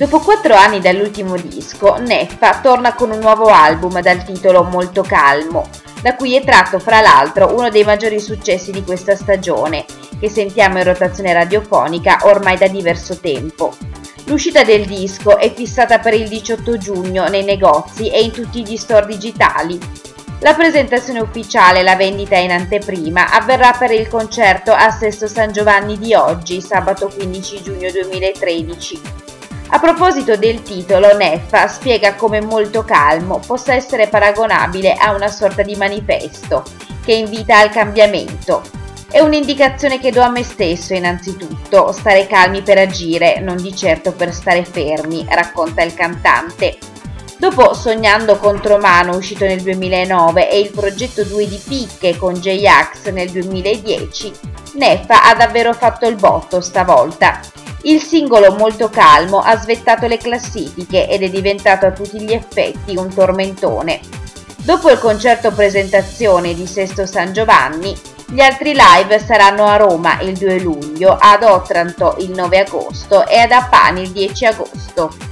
Dopo quattro anni dall'ultimo disco, Neffa torna con un nuovo album dal titolo Molto Calmo, da cui è tratto fra l'altro uno dei maggiori successi di questa stagione, che sentiamo in rotazione radiofonica ormai da diverso tempo. L'uscita del disco è fissata per il 18 giugno nei negozi e in tutti gli store digitali. La presentazione ufficiale e la vendita in anteprima avverrà per il concerto a Sesto San Giovanni di oggi, sabato 15 giugno 2013. A proposito del titolo, Neffa spiega come molto calmo possa essere paragonabile a una sorta di manifesto che invita al cambiamento. È un'indicazione che do a me stesso innanzitutto, stare calmi per agire, non di certo per stare fermi, racconta il cantante. Dopo Sognando Contromano uscito nel 2009 e il progetto 2 di Picche con J-Ax nel 2010, Neffa ha davvero fatto il botto stavolta il singolo molto calmo ha svettato le classifiche ed è diventato a tutti gli effetti un tormentone. Dopo il concerto presentazione di Sesto San Giovanni, gli altri live saranno a Roma il 2 luglio, ad Otranto il 9 agosto e ad Apani il 10 agosto.